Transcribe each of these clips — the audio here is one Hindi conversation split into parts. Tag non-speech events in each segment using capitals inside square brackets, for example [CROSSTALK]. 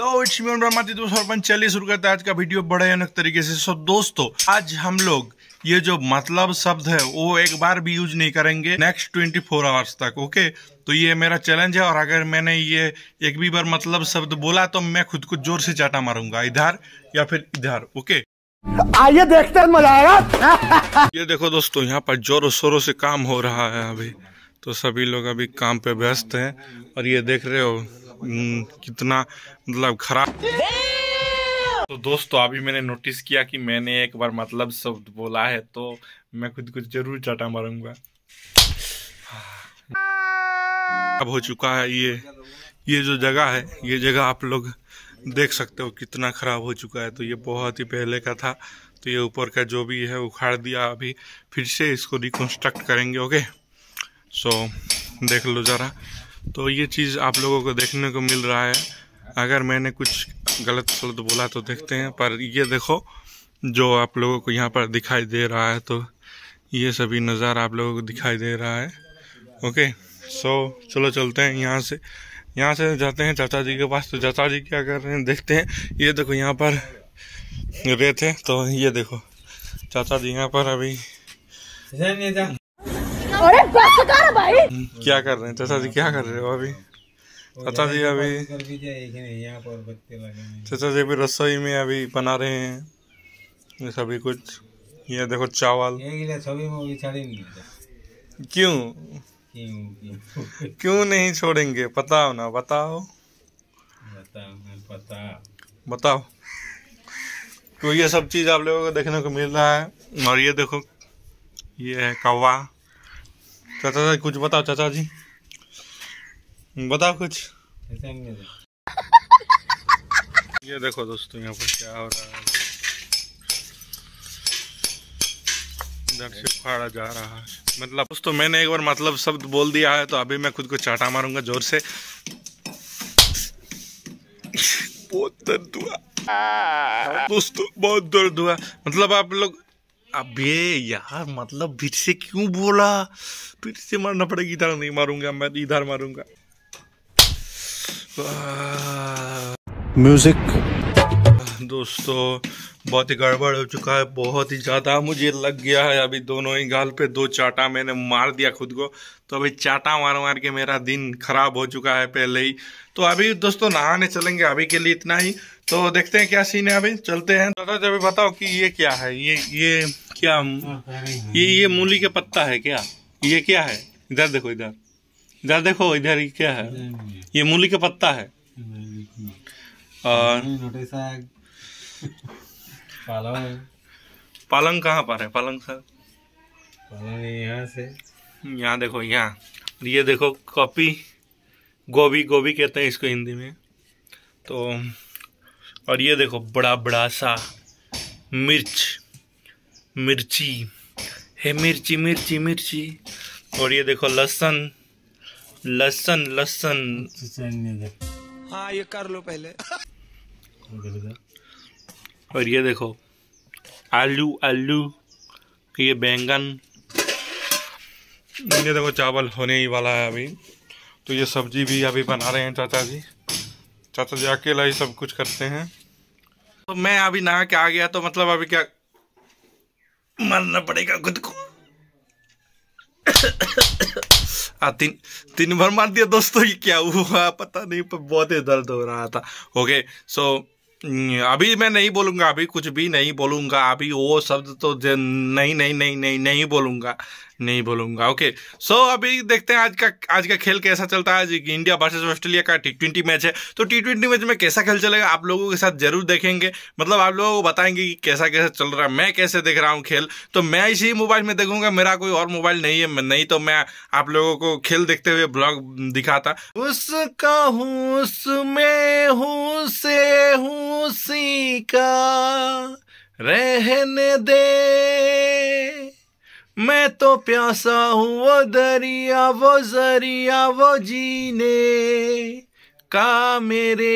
तो इट्स मी ब्रह्माती दोस्त सरपंच चलिए शुरू करते हैं आज का वीडियो बड़े अनक तरीके से। सो दोस्तों आज हम लोग ये जो मतलब शब्द है वो एक बार भी यूज़ नहीं करेंगे नेक्स्ट ट्वेंटी फोर आवर्स तक ओके तो ये मेरा चैलेंज है और अगर मैंने ये एक भी बार मतलब शब्द बोला तो मैं खुद को ज़ोर से चाटा मारूँगा इधर या फिर इधर ओके आइए देखते हैं मज़ा आएगा। [LAUGHS] ये देखो दोस्तों यहाँ पर जोरों शोरों से काम हो रहा है अभी। तो सभी लोग अभी काम पे व्यस्त हैं और ये देख रहे हो कितना मतलब खराब। तो दोस्तों, अभी मैंने नोटिस किया कि मैंने एक बार मतलब शब्द बोला है तो मैं खुद को ज़रूर चाटा मारूँगा। अब हो चुका है ये ये जो जगह है, ये जगह आप लोग देख सकते हो कितना खराब हो चुका है। तो ये बहुत ही पहले का था तो ये ऊपर का जो भी है उखाड़ दिया, अभी फिर से इसको रिकन्स्ट्रक्ट करेंगे ओके सो देख लो ज़रा। तो ये चीज़ आप लोगों को देखने को मिल रहा है। अगर मैंने कुछ गलत शब्द बोला तो देखते हैं, पर ये देखो, जो आप लोगों को यहाँ पर दिखाई दे रहा है तो ये सभी नज़ारा आप लोगों को दिखाई दे रहा है। ओके, सो चलो चलते हैं यहाँ से। यहाँ से जाते हैं चाचा जी के पास तो चाचा जी क्या कर रहे हैं देखते हैं। ये देखो यहाँ पर रेत है तो ये देखो, चाचा जी यहाँ पर अभी अरे बस कर भाई। क्या कर रहे हैं? चाचा जी क्या कर रहे हो अभी? चाचा जी अभी चाचा जी अभी रसोई में अभी बना रहे हैं। ये सभी कुछ। ये देखो चावल। क्यों? क्यों नहीं छोड़ेंगे? बताओ ना बताओ। बताओ। तो ये सब चीज़ आप लोगों को देखने को मिल रहा है। और ये देखो ये है कौवा। चाचा जी, कुछ बताओ चाचा जी। बताओ कुछ। ये देखो दोस्तों, यहाँ पर क्या हो रहा है। इधर से फाड़ा जा रहा है। मतलब दोस्तों, मैंने एक बार मतलब शब्द बोल दिया है तो अभी मैं खुद को चाटा मारूँगा ज़ोर से। बहुत दर्द हुआ। दोस्तों, बहुत दर्द हुआ। मतलब आप लोग अबे यार मतलब फिर से क्यों बोला? फिर से मारना पड़ेगा इधर नहीं मारूँगा मैं इधर मारूँगा। म्यूज़िक दोस्तों बहुत ही गड़बड़ हो चुका है बहुत ही ज़्यादा मुझे लग गया है अभी दोनों ही गाल पे दो चाटा मैंने मार दिया खुद को। तो अभी चाटा मार मार के मेरा दिन खराब हो चुका है पहले ही। तो अभी दोस्तों नहाने चलेंगे अभी के लिए इतना ही। तो देखते हैं क्या सीन है अभी चलते हैं। दादा जब बताओ कि ये क्या है? ये ये क्या ये ये मूली का पत्ता है क्या? ये क्या है? इधर देखो इधर। इधर देखो इधर ये क्या है? ये मूली का पत्ता है। और पालंग कहाँ पर है? पालंग सर? यहाँ से। यहाँ देखो यहाँ। ये देखो कॉपी गोभी गोभी कहते हैं इसको हिंदी में। तो और ये देखो बड़ा बड़ा सा मिर्च मिर्ची है मिर्ची मिर्ची मिर्ची। और ये देखो लहसन लहसन लहसन। हाँ ये कर लो पहले। और ये देखो आलू आलू ये बैंगन। ये देखो चावल होने ही वाला है अभी। तो ये सब्ज़ी भी अभी बना रहे हैं चाचा जी। चाचा जी अकेला ही सब कुछ करते हैं। तो मैं अभी नहा के आ गया तो मतलब अभी क्या मरना पड़ेगा खुद को। आ, [COUGHS] तीन तीन भर मार दिया दोस्तों ये क्या हुआ पता नहीं पर बहुत ही दर्द हो रहा था। ओके सो अभी मैं नहीं बोलूँगा अभी कुछ भी नहीं बोलूँगा अभी वो शब्द तो नहीं नहीं नहीं नहीं नहीं बोलूँगा। नहीं बोलूँगा। ओके सो अभी देखते हैं आज का आज का खेल कैसा चलता है। इंडिया वर्सेस ऑस्ट्रेलिया का टी ट्वेंटी मैच है। तो टी ट्वेंटी मैच में कैसा खेल चलेगा, आप लोगों के साथ ज़रूर देखेंगे। मतलब आप लोगों को बताएँगे कि कैसा कैसा चल रहा है। मैं कैसे देख रहा हूँ खेल? तो मैं इसी मोबाइल में देखूँगा, मेरा कोई और मोबाइल नहीं है। नहीं तो मैं आप लोगों को खेल देखते हुए ब्लॉग दिखाता। उसका हूँ उसमें हूँ से हूँ सी का रहने दे। मैं तो प्यासा हूँ वो दरिया वो ज़रिया वो जीने का मेरे।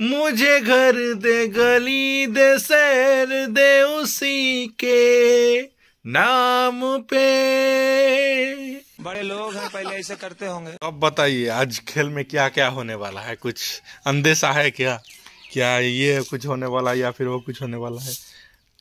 मुझे घर दे गली दे सैर दे उसी के नाम पे। बड़े लोग हैं पहले ऐसे करते होंगे। अब बताइए आज खेल में क्या क्या होने वाला है? कुछ अंदेशा है क्या? क्या ये कुछ होने वाला है या फिर वो कुछ होने वाला है?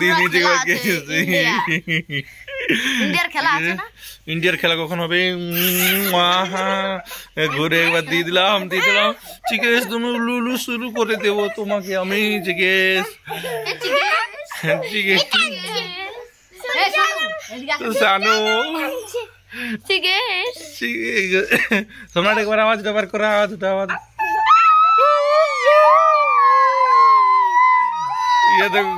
দিয়ে ইন্ডিয়ার খেলা আছে না? ইন্ডিয়ার খেলা কখন হবে? ঘুরে একবার দিয়ে দিলাম দিয়ে দিলাম। চিকেস তুমি লুলু শুরু করে দেবো তোমাকে আমি চিকেস চিকেস সম্রাট একবার আওয়াজ ব্যবহার করা আওয়াজ ওটা আওয়াজ। দেখো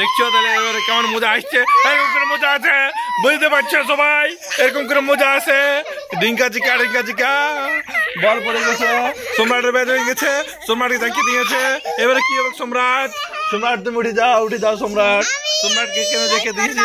দেখছ তাহলে এবারে কেমন মজা আসছে? এরকম করে মজা আছে? বুঝতে পারছ সবাই? এরকম করে মজা আছে? ডিঙ্কা চিকা ডিঙ্কা চিকা। বল পড়ে গেছে। সম্রাটের ব্যাট হয়ে গেছে। সম্রাটকে দেখিয়ে দিয়েছে। এবারে কি হবে সম্রাট? সম্রাট তুমি উঠে যাও উঠে যাও সম্রাট। সম্রাটকে কেন দেখে দিয়েছে?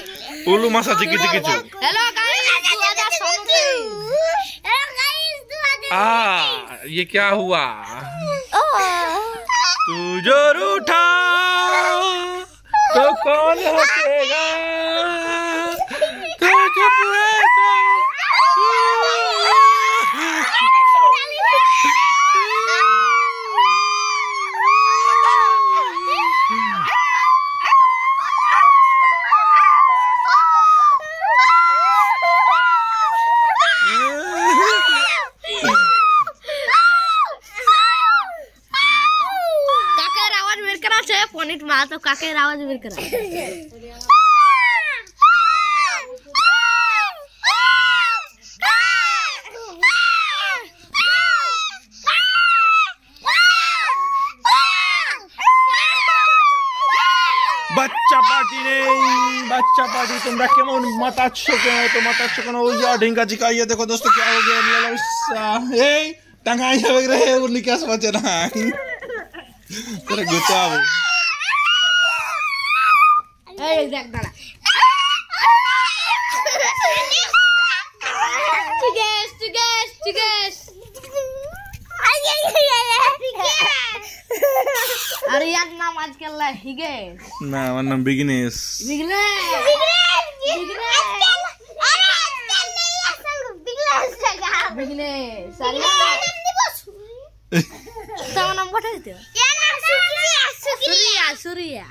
उल्लू मासा चिकी चिकी चू हेलो गाइस आ ये क्या हुआ तू जो उठा तो कौन हंसेगा করা আছে পনিট মাহাতো কাকের আওয়াজ বের করা বাচ্চা পার্টি নেই বাচ্চা পার্টি তোমরা কেমন মাতাচ্ছ কেন তো মাতাচ্ছ কেন ওই যা ঢেঙ্কা চিকা ইয়ে দেখো দোস্ত क्या हो गया নিয়ে লাউসা এই টাঙ্গাই যাবে রে ও নিকাশ বাজে না তোরা গোচাবে এই দেখ দাঁড়া চিকেস চিকেস চিকেস আরে ইয়ার নাম আজকাল হিগে না আমার নাম বিঘ্নেশ বিগলে [LAUGHS] বিগলে সারি তোমার নাম কোথায় দিতে সুরিয়া সুরিয়া